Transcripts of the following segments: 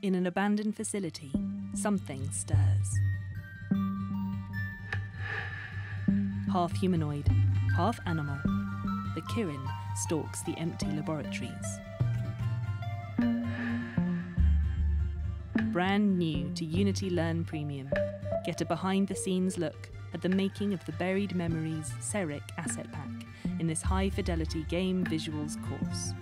In an abandoned facility, something stirs. Half humanoid, half animal, the Kirin stalks the empty laboratories. Brand new to Unity Learn Premium, get a behind the scenes look at the making of the Buried Memories Serekh Asset Pack in this high fidelity game visuals course.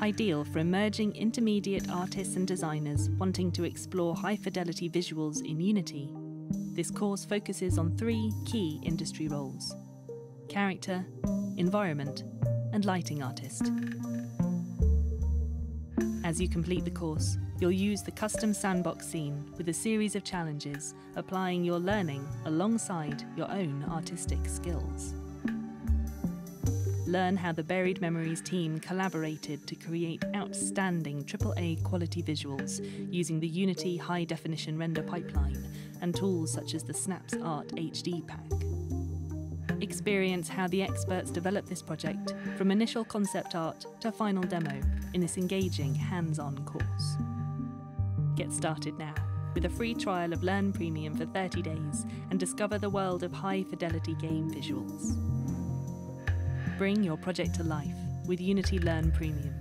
Ideal for emerging intermediate artists and designers wanting to explore high fidelity visuals in Unity, this course focuses on three key industry roles character, environment, and lighting artist. As you complete the course, you'll use the custom sandbox scene with a series of challenges, applying your learning alongside your own artistic skills. Learn how the Buried Memories team collaborated to create outstanding AAA quality visuals using the Unity high definition render pipeline and tools such as the Snaps Art HD pack. Experience how the experts developed this project from initial concept art to final demo in this engaging hands on course. Get started now with a free trial of Learn Premium for 30 days and discover the world of high fidelity game visuals. Bring your project to life with Unity Learn Premium.